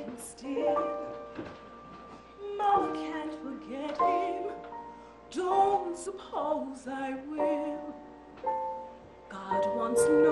him still. Mama can't forget him. Don't suppose I will. God wants no